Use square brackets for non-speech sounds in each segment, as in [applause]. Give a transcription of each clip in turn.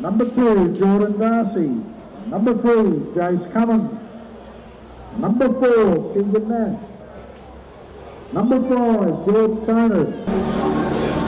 Number two, Jordan D'Arsie. Number three, Jace Cummins. Number four, Kingdom Nash. Number five, George Turner.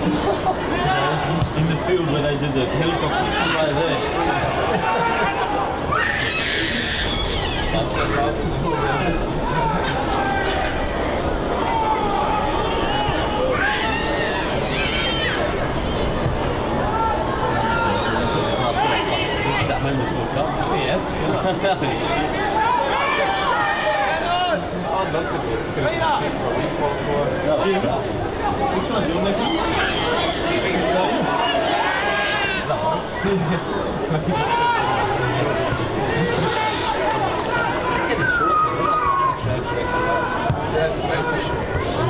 Just in the field when I did the helicopter fly there. That's what I was that moment woke up. Oh yeah, that's cool. months. It's going to be straight for a week or four. Jim? Which one? Do you want it. Yeah, it's a nice issue.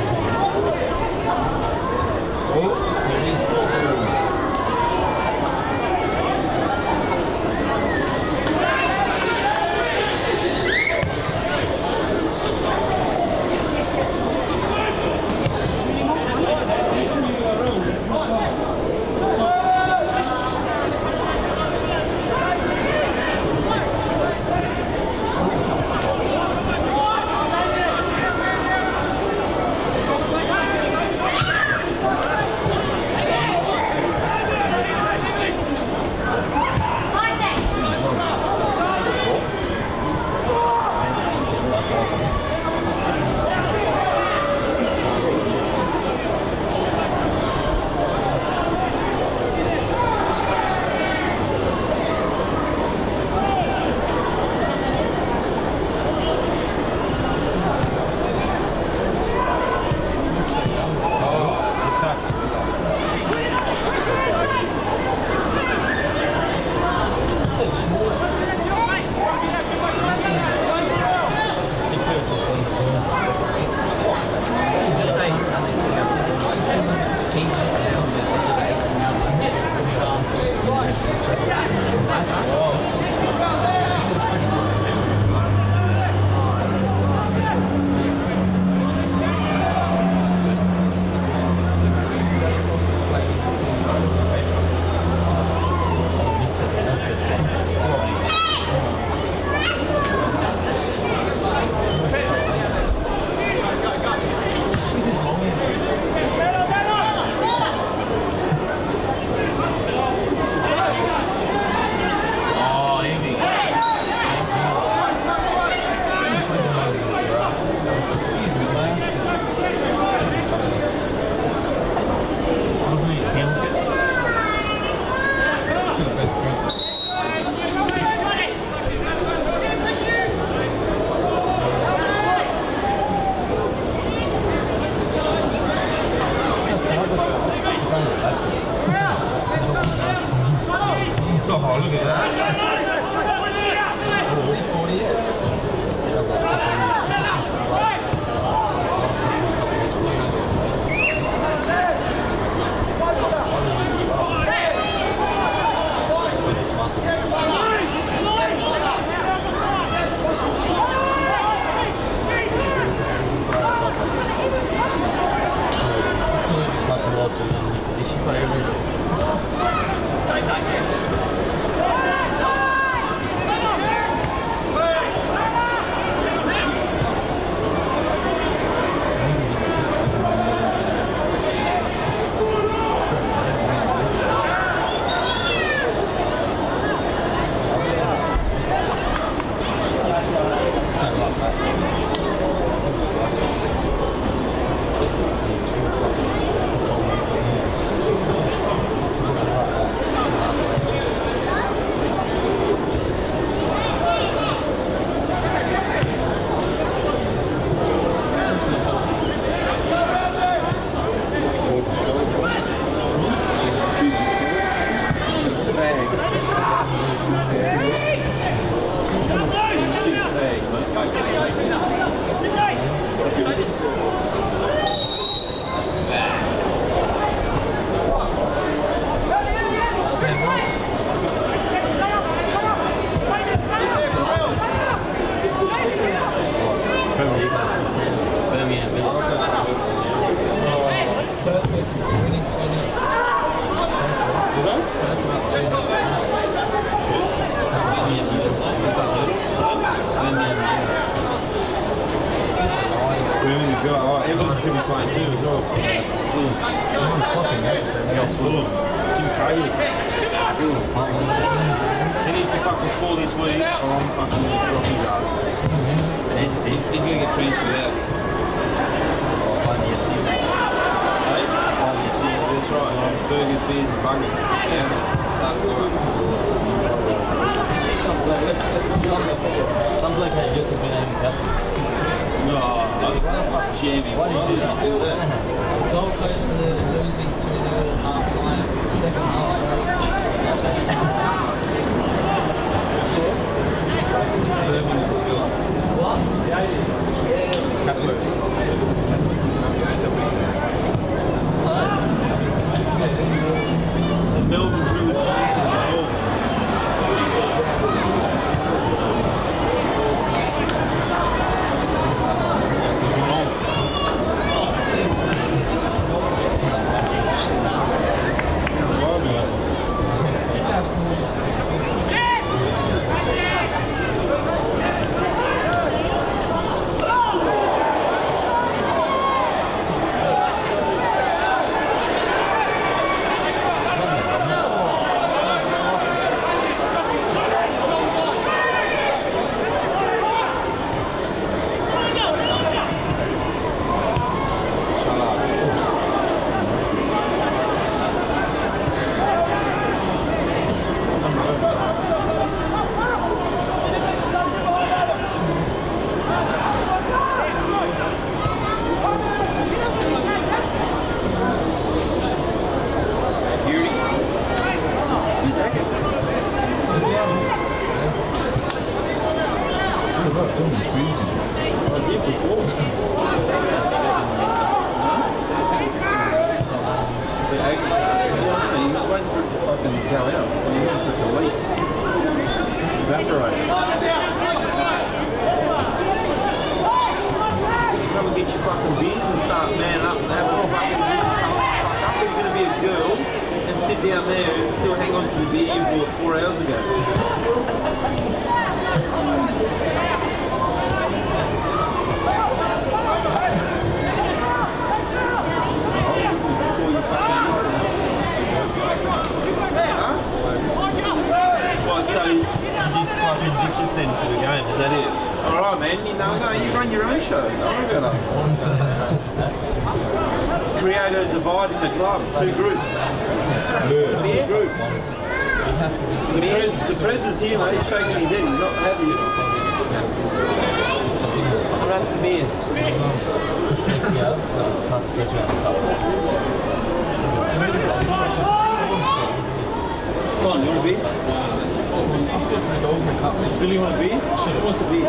Billy want a beer? Who wants a beer?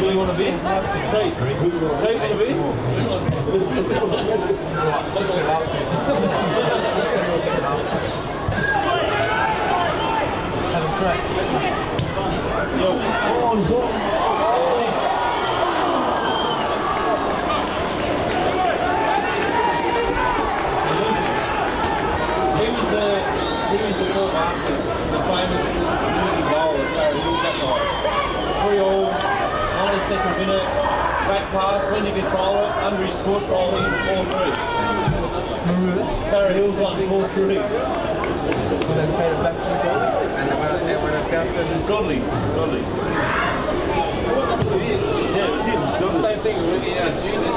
Billy want a beer? Hey, hey, want a beer? Yo, He was the he was the Port Master, the famous music bowler, Barry Hill, that guy. Three all, 92nd minute, back pass, when you control it, under his foot, rolling, 4 3. Barry Hill's won 4 3. then paid it back to the goal. And then when it, when it bounced over It's Godley, it's Godley. Yeah, it was him, it's. Same thing with the uh, juniors.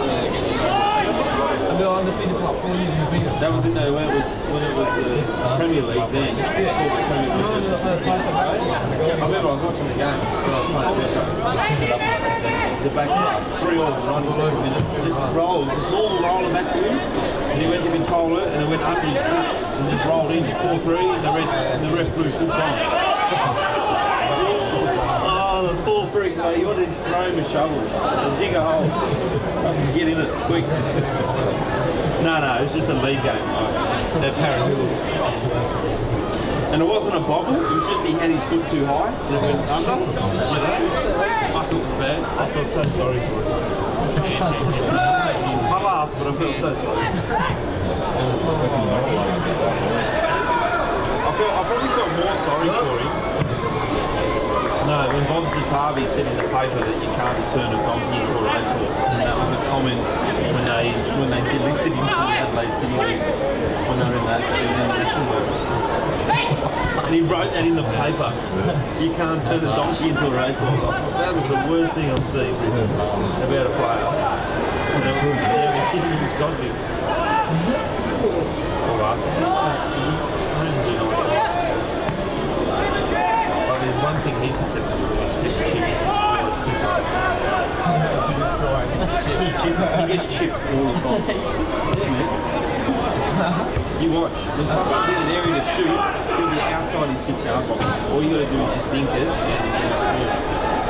And they were undefeated for like four years in the beat. That was in the, when it was, when it was the Premier League then. Yeah. Premier League. No, no, no, pass that back to him. I remember I was watching the game. It's a back three all, right? Just rolled, just normal rolling back to him, and he went to control it, and it went under his foot, and just rolled in, 4-3, and the rest, and the ref blew full time. Oh, the full freak, mate, you wanted to just throw him a shovel, dig a hole, fucking get in it, quick. No, no, it was just a league game, Para Hills. And it wasn't a bobble, it was just he had his foot too high and it went under. I feel so sorry for him. I laughed, but I feel so sorry. I, feel, I probably felt more sorry for him. No, when Bob Datavi said in the paper that you can't turn a donkey into a racehorse, and that was a comment when they when they delisted him from the Adelaide City that. And he wrote that in the paper. you can't turn a donkey into a racehorse. That was the worst thing I've seen about a player. There was him, he was Godwin. Or last But there's one thing he's susceptible to, is getting. He gets chipped all the time. [laughs] you watch. When someone's in an area to shoot, he'll be outside his six-yard box. All you got to do is just dink it and it's.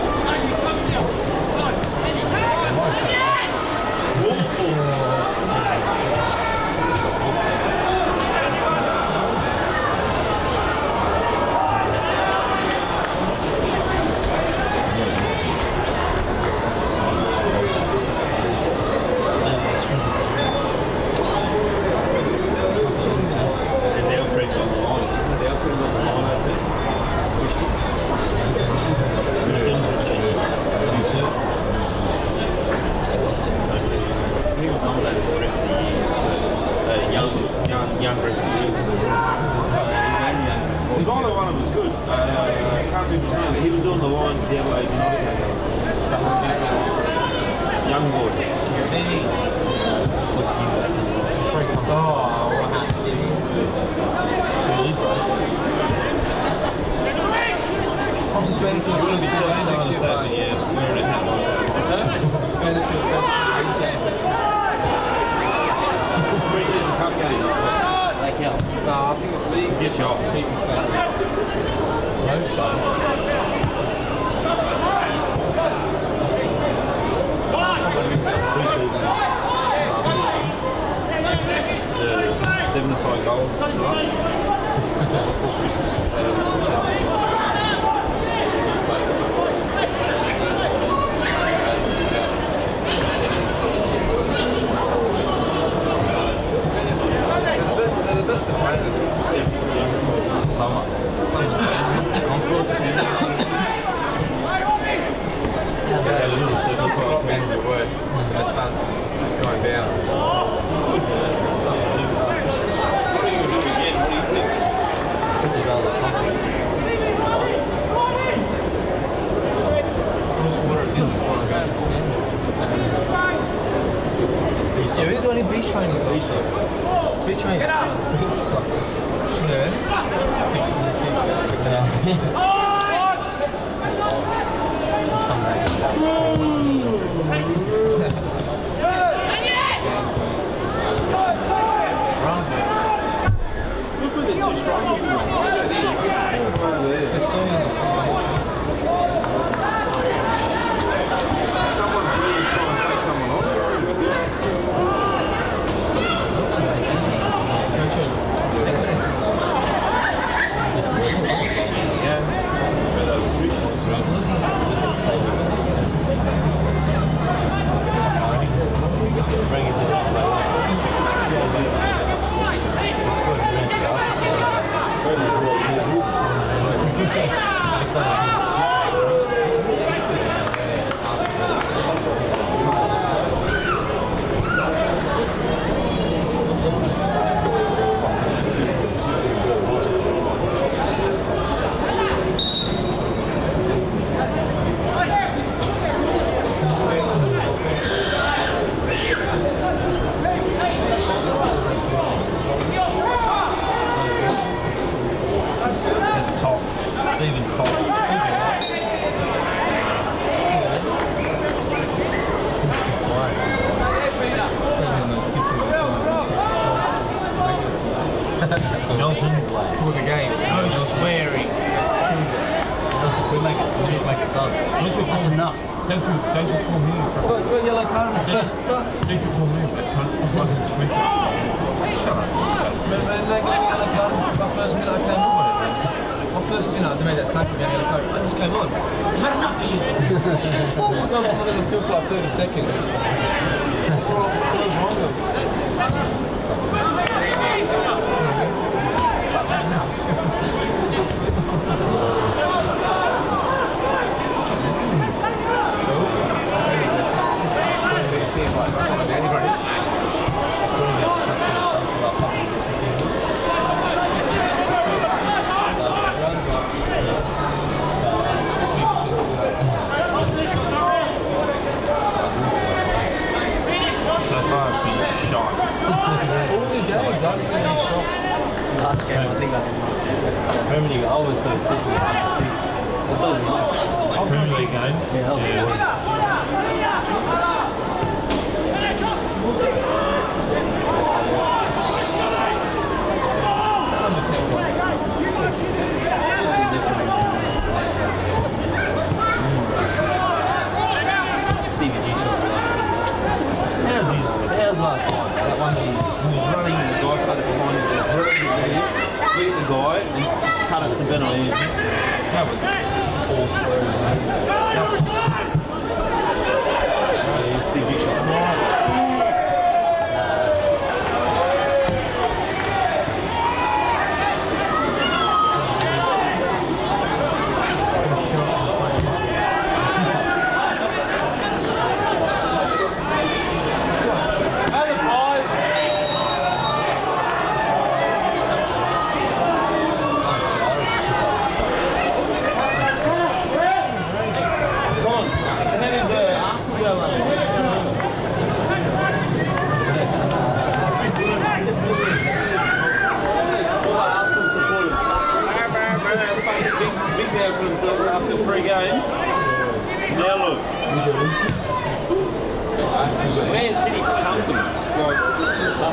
We're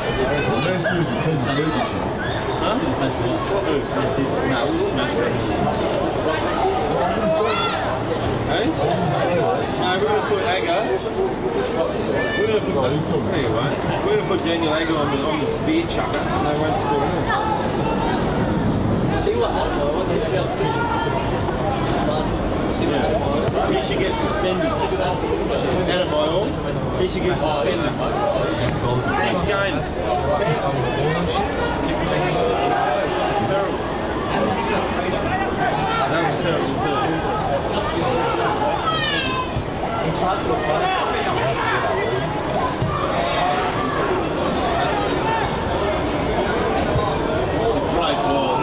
to put Aga. We're to put. Daniel Aga on the, score anything. See what happens? He should get suspended. Out of my own. He should get suspended. Six games. Terrible. That was terrible too. It's a great ball.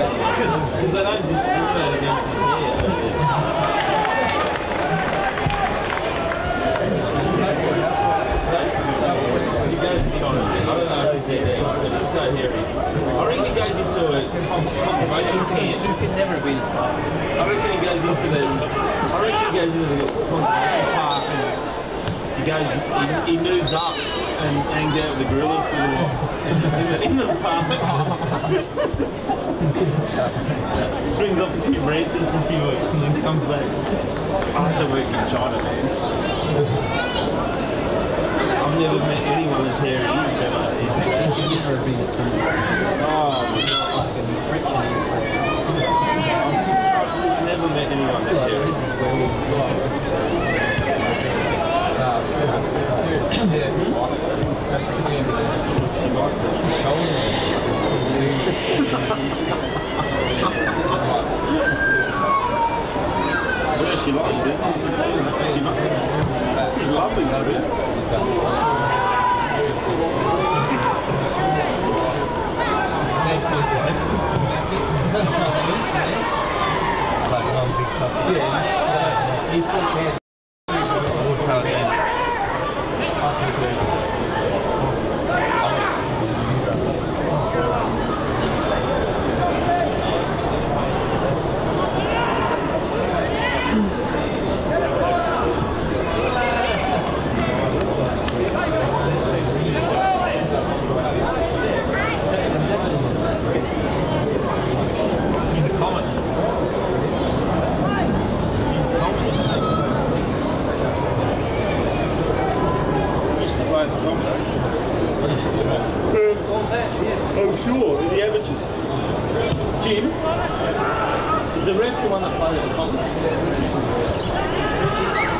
Because they don't discriminate against to China. I don't know if he's he's. I reckon he goes into never. I reckon he goes into the. I reckon he goes into the park and he goes. He, nudes up and hangs out with the gorillas for a while [laughs] in the, park. [laughs] Swings up a few branches for a few weeks and then comes back. I have to work in China, man. I've never met anyone as hairy as ever. He's, Never been a swimmer. oh, my God. Fucking rich eh? I've just never met anyone like, hairy. this is where we Nah, Yeah, have to see him. She likes it. Shoulder. Yeah, lovely. Yeah, he's so bad. He's a comet. He's a comet. Used to play as a comet. Oh, sure, in the amateurs. Jim, is the ref the one that played as a comet? Reggie. It's like Messi, he's going on the sport now. also with Sasson, we want them less than normally. No, no, Salisbury stay up. So we've got Modbury, Salisbury, and Hills. Shit kick United.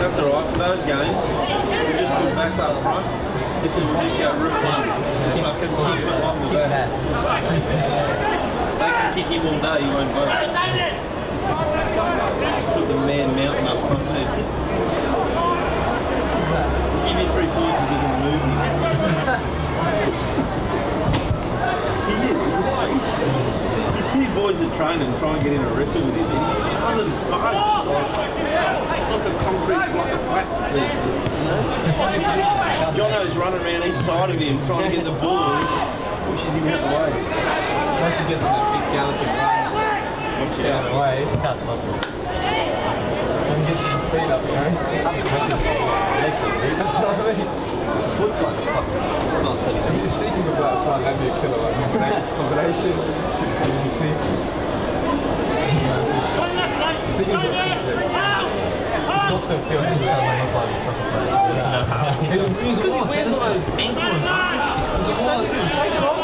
That's alright. For those games, we just put backs up front. This is just go rip ones. Just fucking keep it along the back. They can kick him all day, he won't vote. Just put the man mountain up front there. We'll give you three points if you can move him. he is, he's a beast. You see boys are training and try and get in a wrestle with him, and he just doesn't budge. Like, it's like a concrete block of flats there. You [laughs] know? Jono's running around each side of him trying to get the ball, and he just pushes him out the way. Once he gets on that big galloping run, Watch get out out. of the way, Can't stop him. When he gets his speed up, you know? Can't be quick. Legs are big. That's what I mean. Foot's like a fucking. It's not silly. If if she can go out front, that'd be a killer. Like combination, combination and six. It's too massive. She can go through the He stops her field. He doesn't look like a soccer player. He- He's a Because he wears all those player. ankle and arm shit. He's a Say to him, take it off.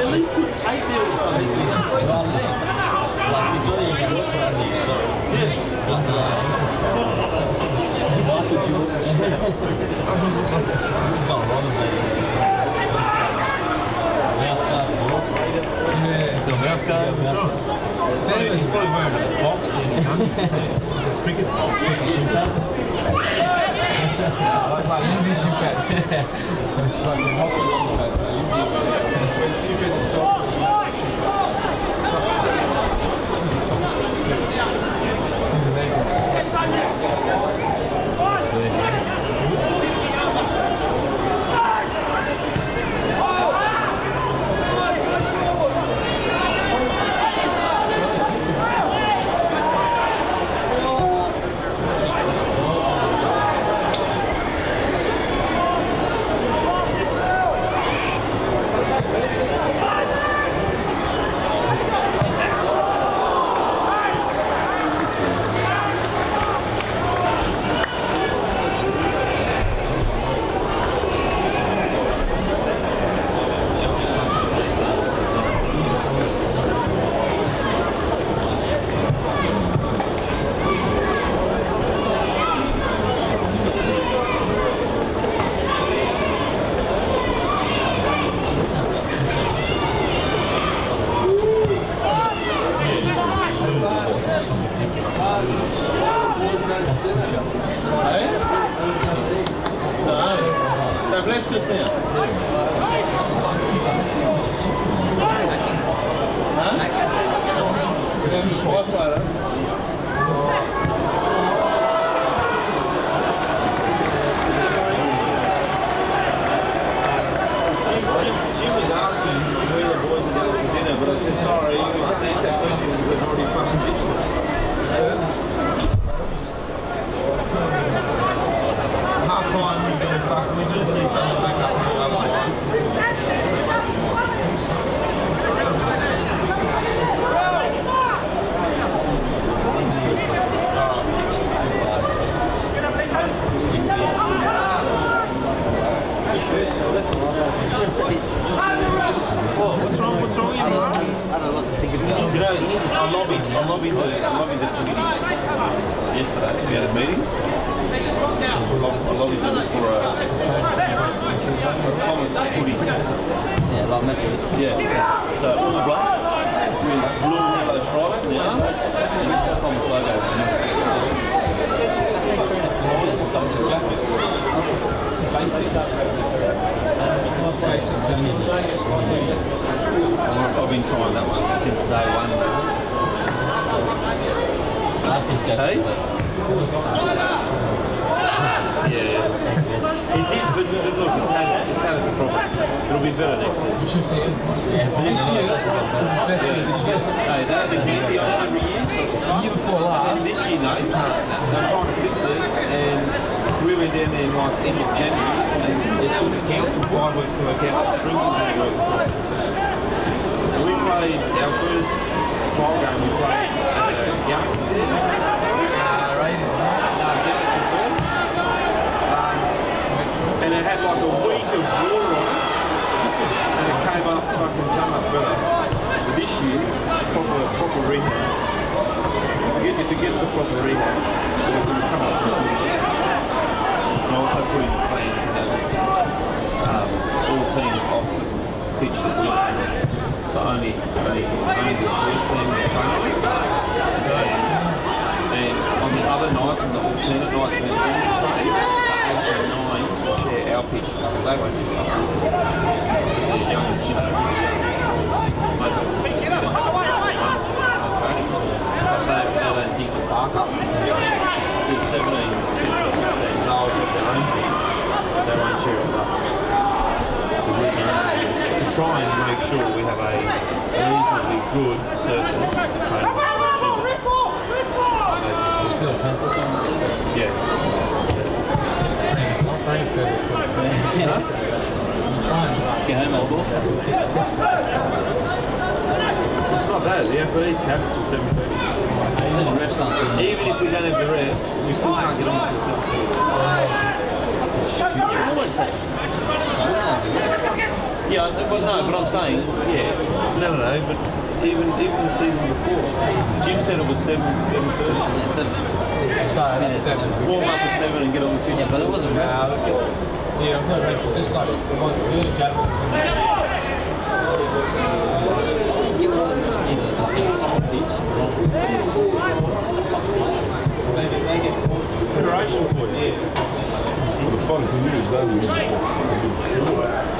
At least put tape there or something. Plus, he's already going to put under your sock. The jewel. This is not wrong, mate. Mouth guard as well. Yeah. It's fucking hot. Lindsay, cheapest song. Thank you. They've Yeah, I- well, no, but I'm saying, yeah, no, no, no, but even even the season before, Jim said it was 7 7.30. Yeah, so, Sorry, that's seven. Warm up at 7 and get on the pitch. yeah, but it wasn't refs. Yeah, I've heard races just like the ones we're doing it all the just like a soft pitch, the wrong They get, they get caught. Federation for you. Yeah. Well, the funny thing is, they use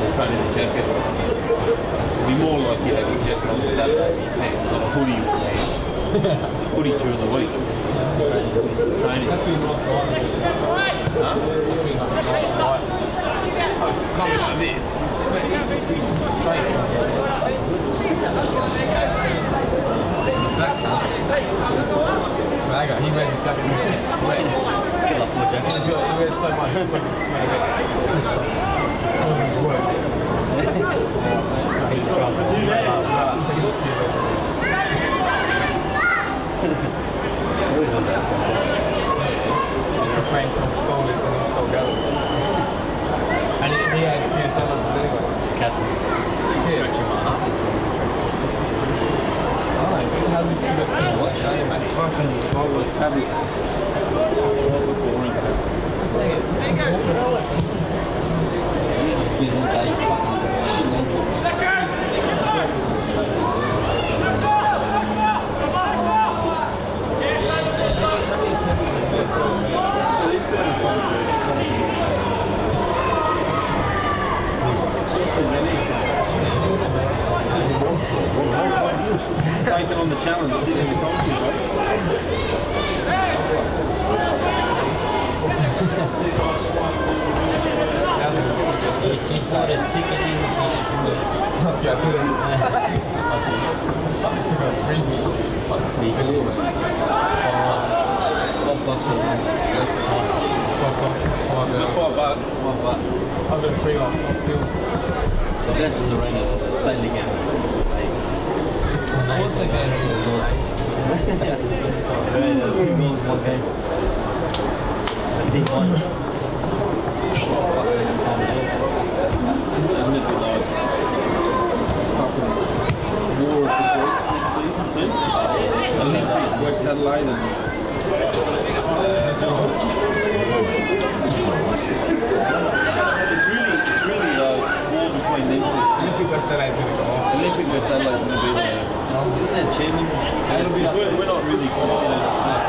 or train in a jacket. It'd be more like you have a jacket on the Saturday pants, not a hoodie with pants. [laughs] hoodie during the week. Training. That. Huh? Oh, that feels like a nice right. To come in like this, you sweat. Train. That cunt. Guy, he wears a jacket [laughs] so he can sweat. it's got like four He's jackets. he wears so much so he can sweat it. All work. 70. Always was that jacket. He's been playing some stolers and he stole gallows. and he, he had two fellas anyway. Captain. Yeah. Oh, eh, bottle of tablets. Proper boring. This has been all day fucking shit long. These two have It's just a minute. Taking on the challenge, sitting in the commentary box. If you bought a ticket in, you should Okay, I did it. I got a freebie. leave it. Five bucks for the rest, rest of the time. Five bucks. It bucks. five bucks? Five bucks. I got a free off top bill. The best was Arena, Stanley Games. Amazing. What's the game? It was awesome. Two goals, one game. The team won. Fucking extra time as well. Isn't it a bit like fucking War of the Greeks next season too? Olympics, West Adelaide and uh, It's really, it's really though, it's war between them two. Olympic West Adelaide's gonna go off. Olympic West Adelaide's going to be there. Isn't that chairman? That'll be Because we're, we're not really considered.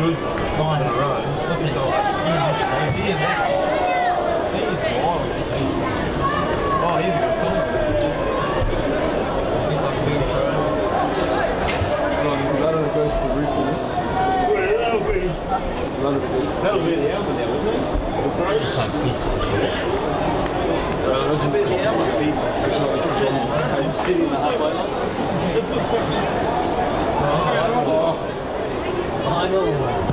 good five in a row. Look at that. Yeah, that's He's wild. Oh, he's a good player. He's like big friends. Well, there's a lot of goes to the roof for this. That'll be, the album there, wouldn't it? The price? That'll be the album FIFA. It's a City in the halfway line. [laughs] I know.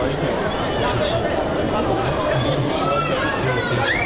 You Thank you.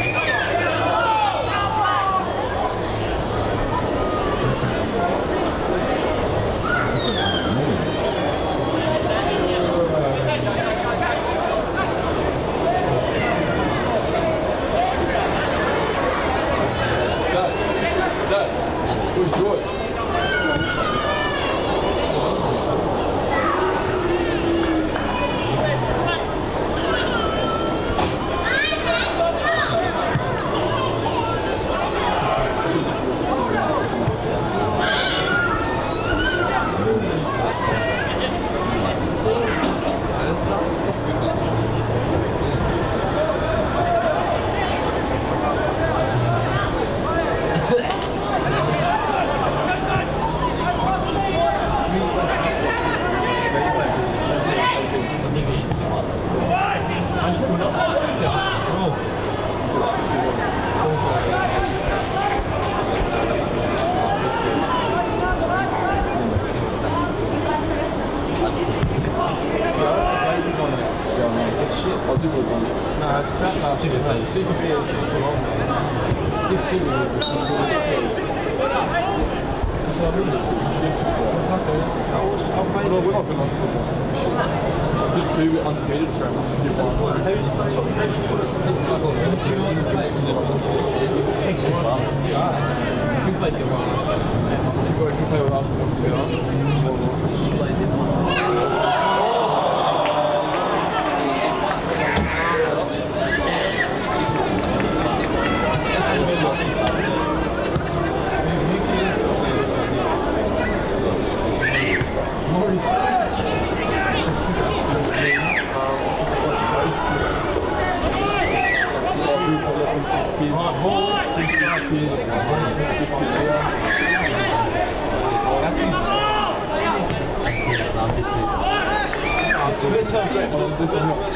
Greg. This is not.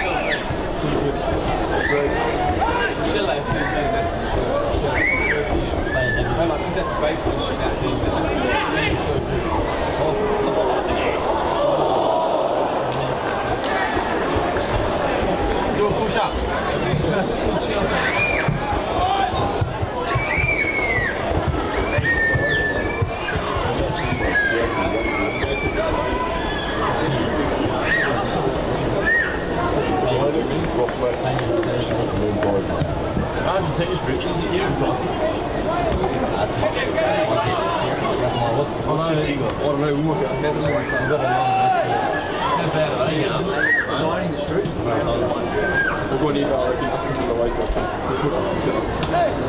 Shit like FC playing this. Man, like, sets base and shit out here. man. So good. Do a push up. Rich. Is you? I don't know, we might get our Netherlands. You got a long list here. How bad they now? Lining the. We've wake up. We put us in dinner.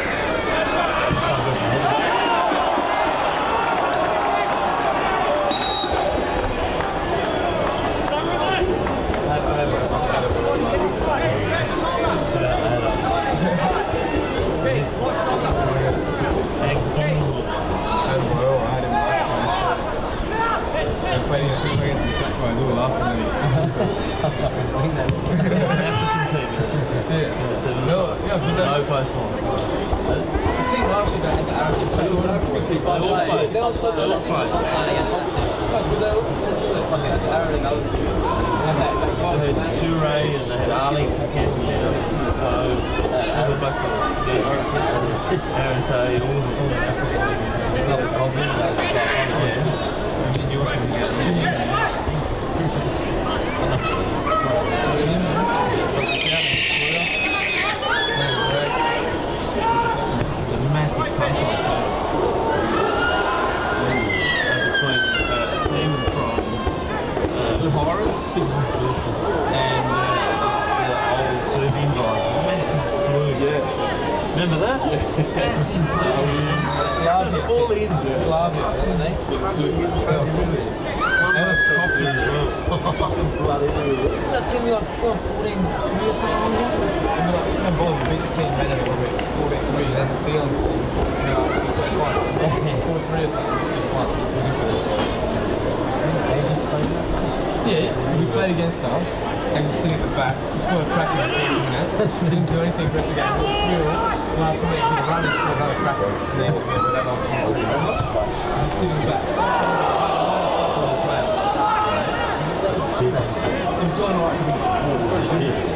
team last year that had the arrogance. They all They all. They all. They all played. They all fucking had. They had that, that They had Toure and they had Ali from Camden. Uh, all Aaron Tay, all of them. The problems. That's. Yeah. Remember that? Slavia. All in. Slavia, didn't? That was as well. That team we won 14 3 or something. Like, we can't bother the biggest team, and we're 14 3. Then Dion, you 4 3 or just won. Yeah, we played against us, and just sitting at the back. We scored a cracker in the first minute. Didn't do anything for of the game. It was 3 all. Last minute, did a run and scored another cracker. And then we were that on. Just sitting back. I- I- I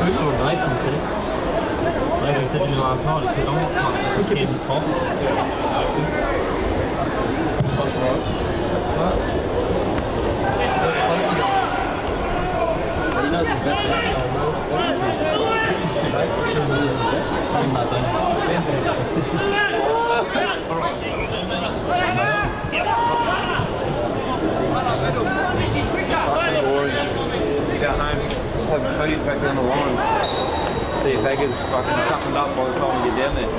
That's what Nathan said. Nathan said to me last night, he said, I'm not coming for Ken Toss. Tosh That's fun. Where's Funky going? He knows his best. I'm not done. Fucking boring. Go home, have a feed back down the line. See if Agger's fucking toughened up by the time we get down there.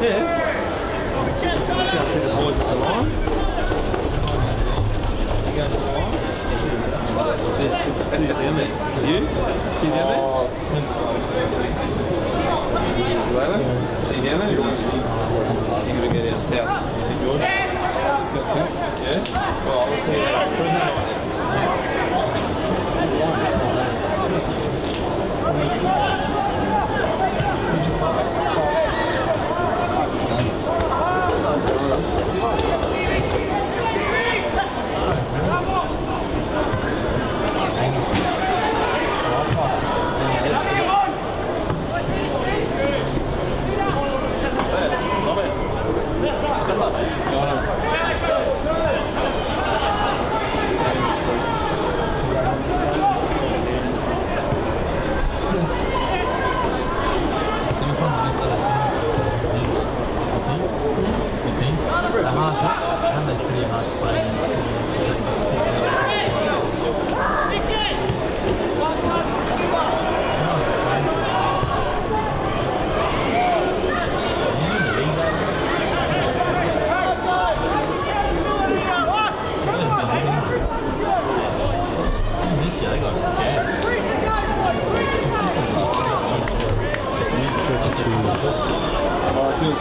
Yeah. Can't see the boys at the line. You going to the line? See, see down there. You? See you down there? Oh. See you later? See you down there? You gotta go down south. See George? That's it? Yeah? Well, I'll see you at prison night then. Who'd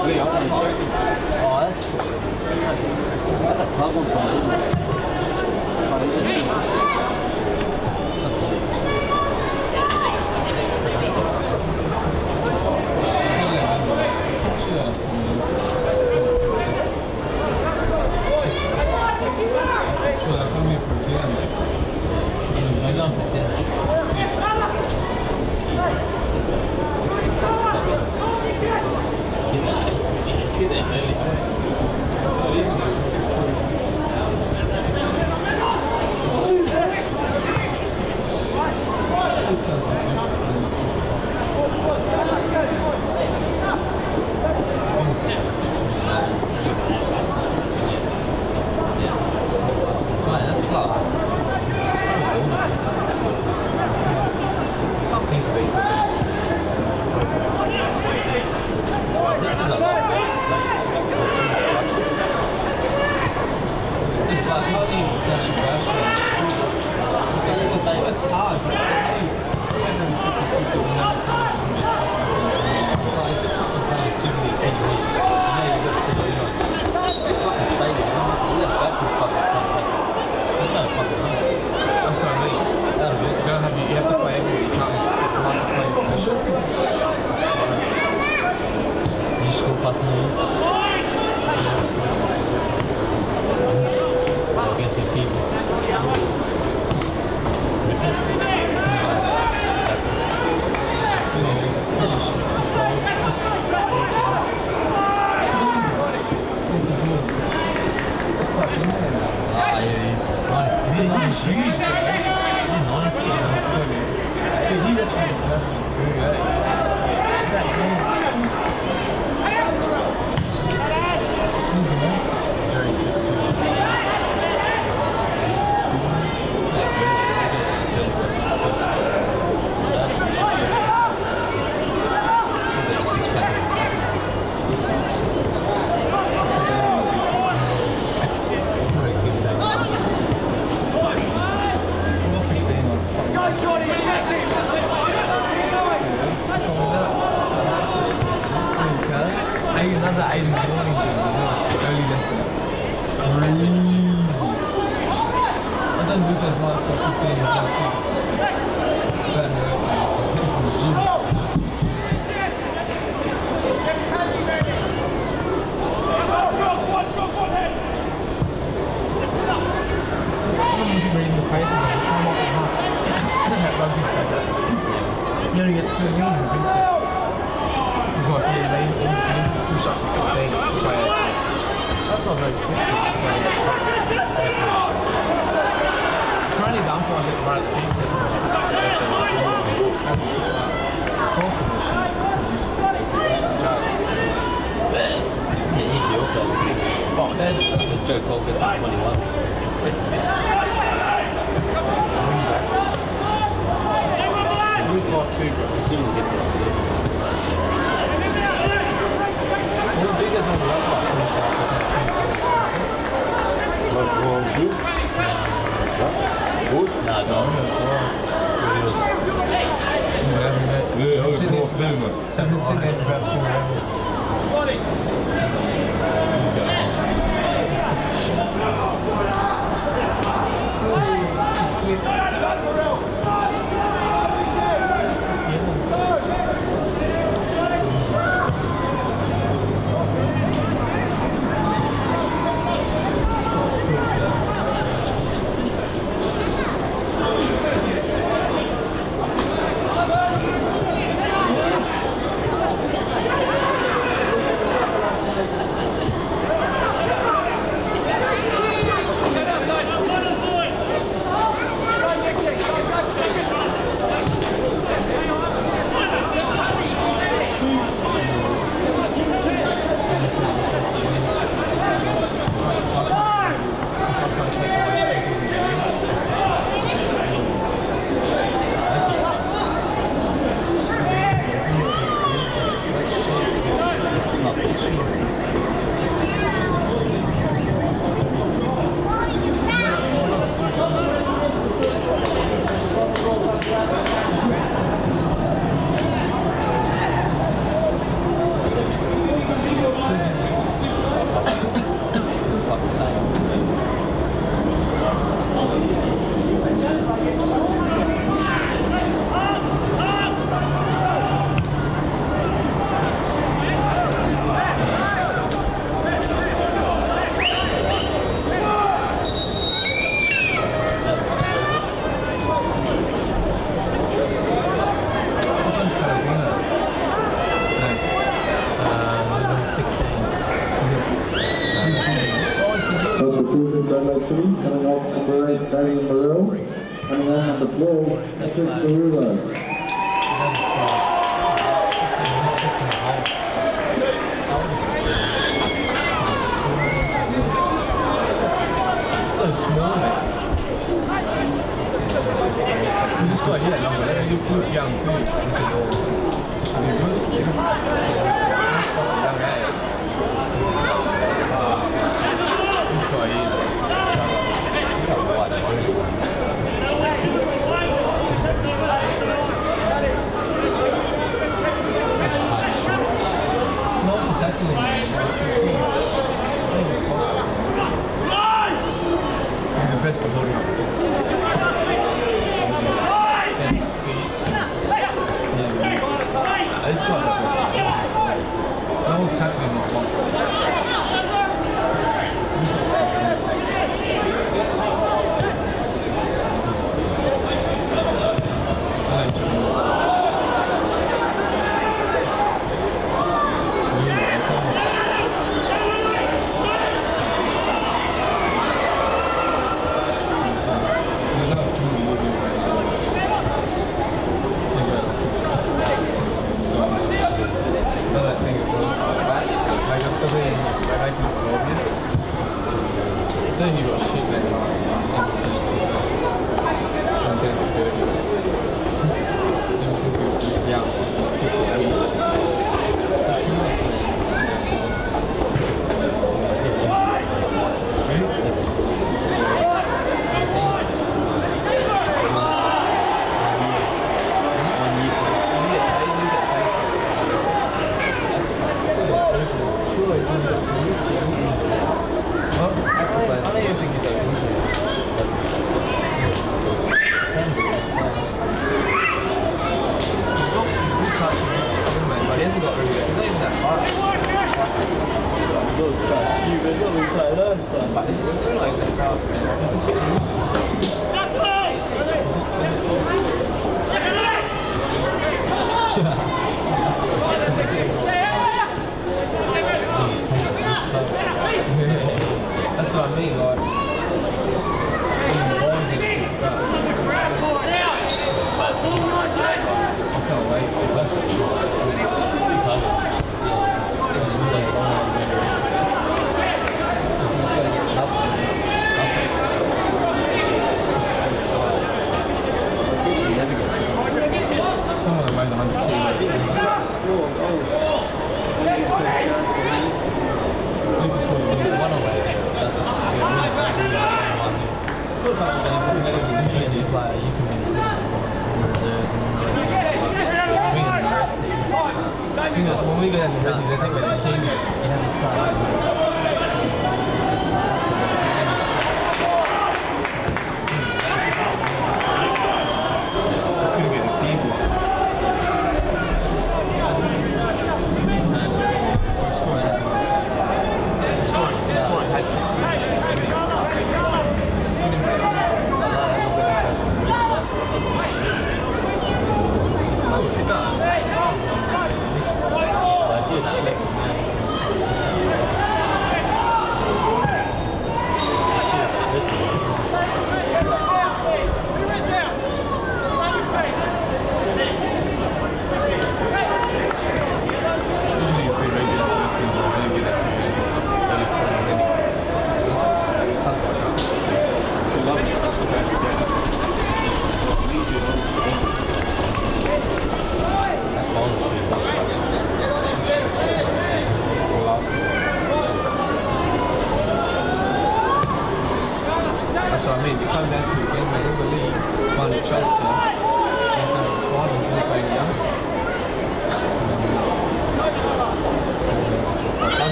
Oh, that's that's a? Fun, is it?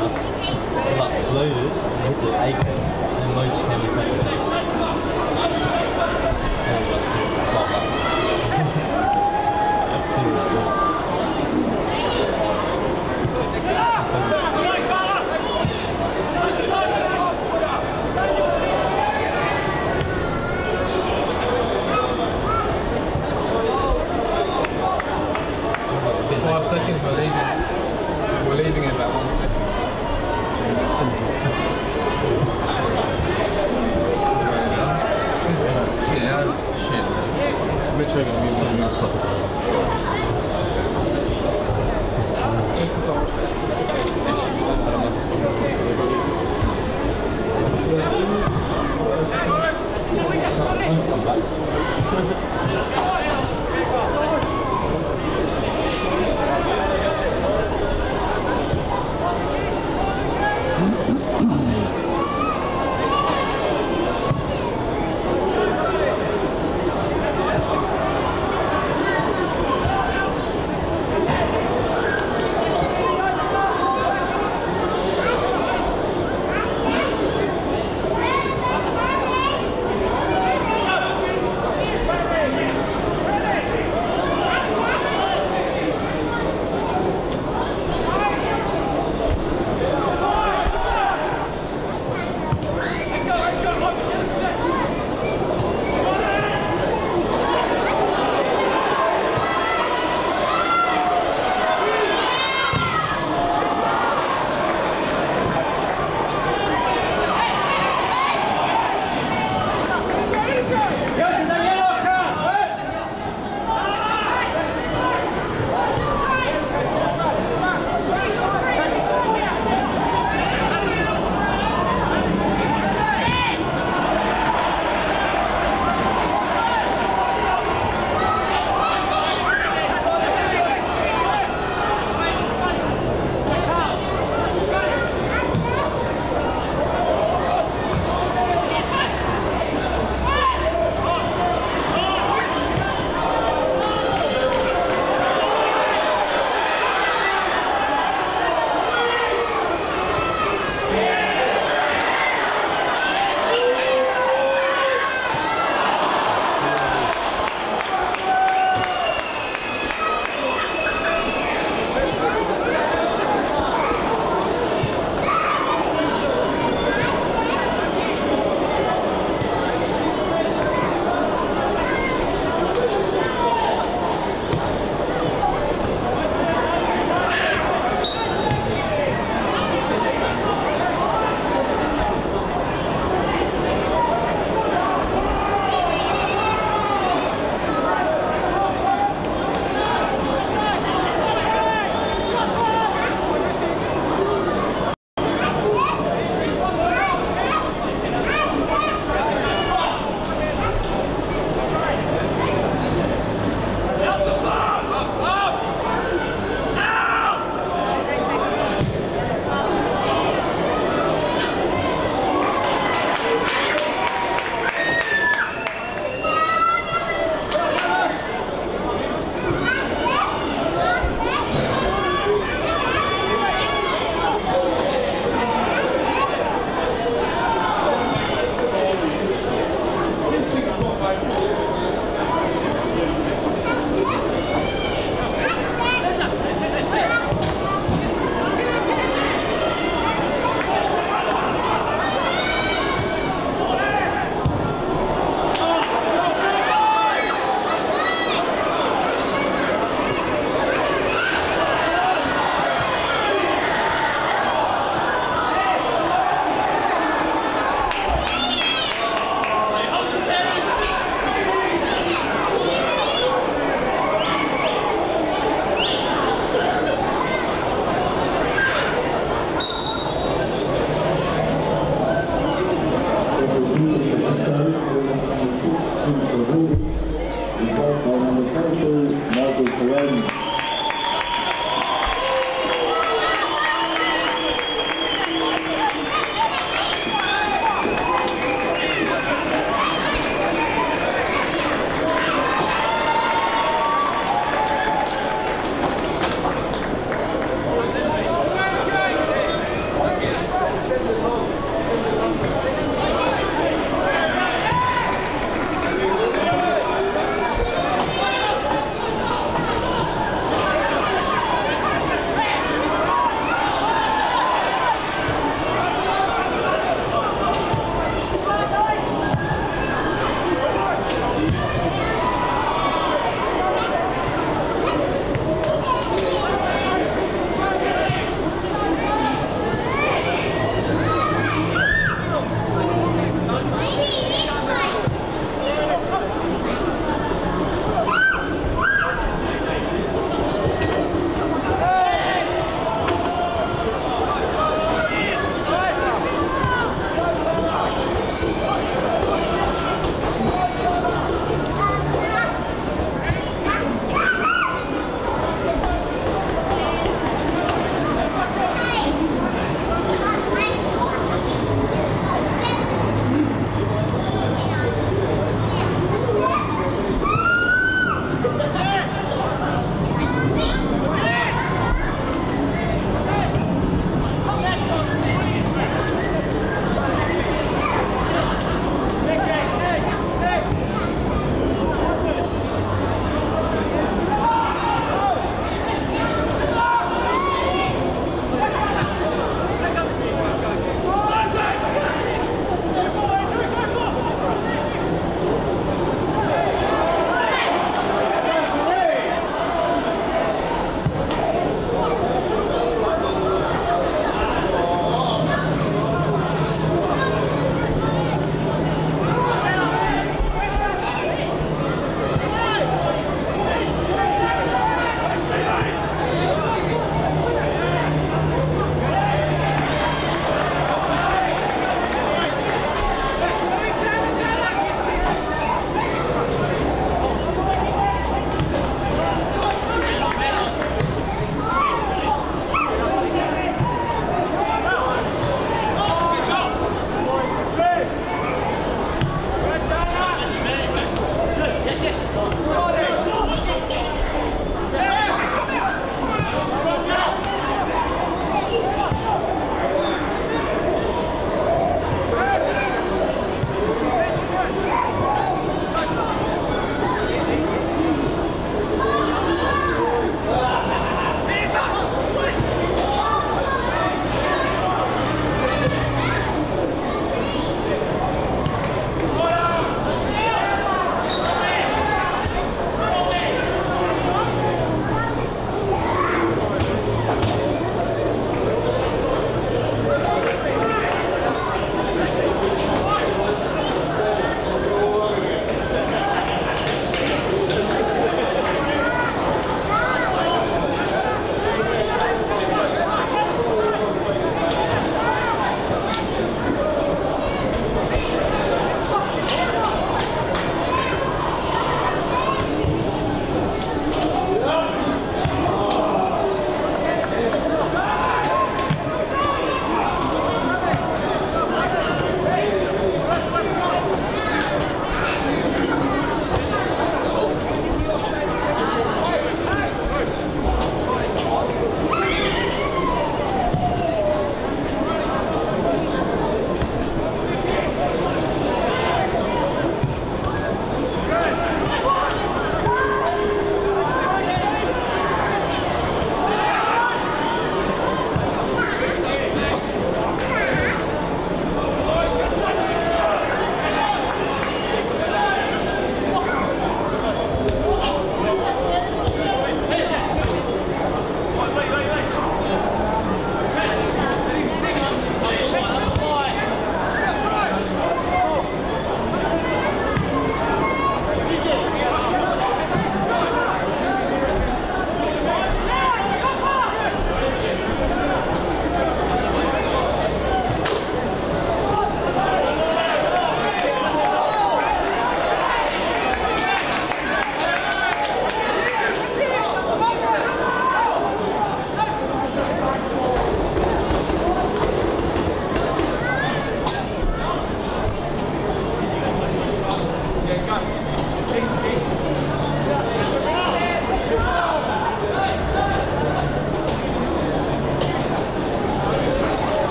like floated, and hit the acorn, and Mo just came and cut it. checking these things. And she did that Come back.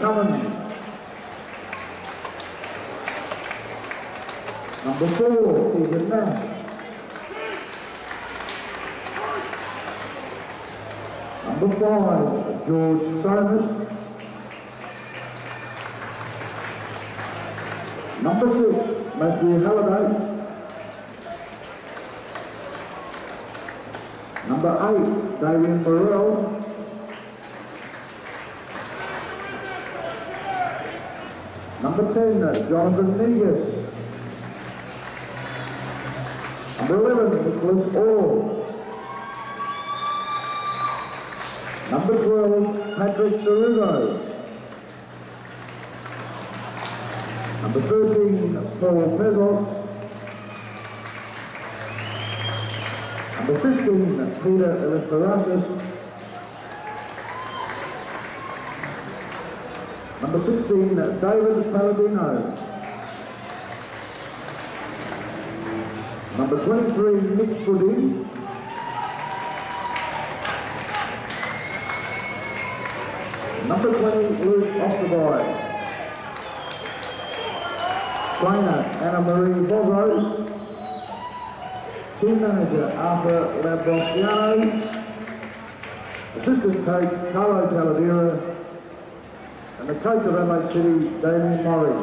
Government. Number four, Stephen Mann. Number five, George Simon. Number six, Matthew Halliday. Number eight, Damien Burrell. number 10, Jonathan Negus. Number 11, Nicholas Orr. Number 12, Patrick DeRuvo. Number 13, Paul Pezos. Number 15, Peter Eleftherakis. number 16, David Paladino. Number 23, Nick Gooding. Number 20, Luke Osterboy. Trainer, Anna Marie Bobro. Team manager, Arthur Labrosiano. Assistant coach, Carlo Talavera the coach of MH Damien Murray.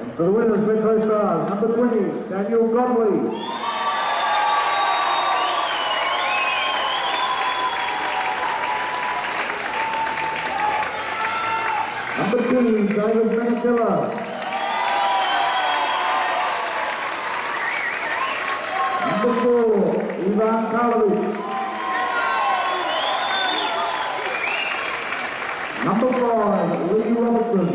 And for the winners, Metro Stars, number 20, Daniel Godley. Number two, David Menechella. Number four, Ivan Karlovic. Number five, Lee Robertson.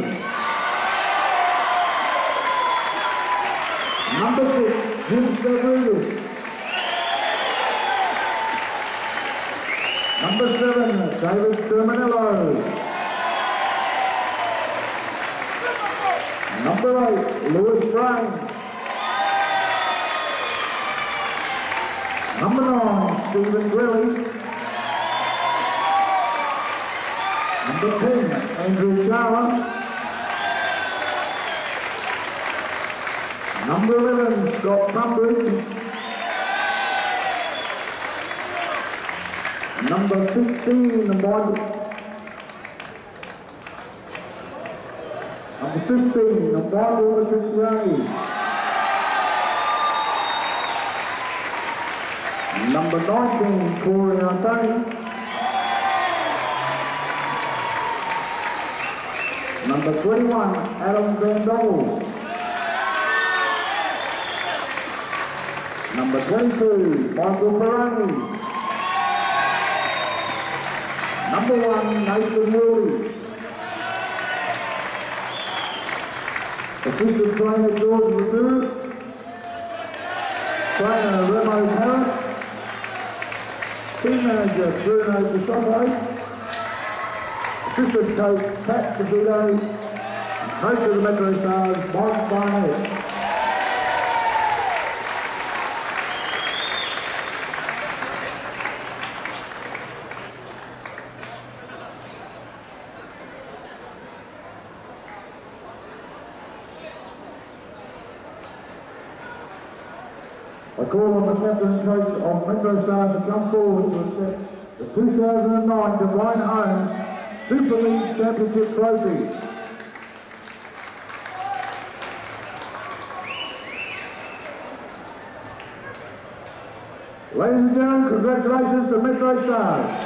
Number six, Jim Stavrides. Number seven, David Terminello. Number eight, Lewis Brain. Number nine, Stephen Grelli. Number 10, Andrew Ciarla. Number 11, Scott Tunbridge. Number 15, 15, Michael Matricciani. Number 19, Corey Artone. Number 21, Adam Van. Number 22, Michael Pirone. Number 1, Nathan Wooley. Assistant trainer George Revere. Trainer Remo Harris. Team manager Bruno Pisotto. Assistant coach Pat DeVito. Coach of the Metro Stars, Mike Barnett. I call on the captain and coach of Metro Stars to come forward to accept the 2009 Divine Homes Super League Championship Trophy. Ladies and gentlemen, congratulations to Metro Stars.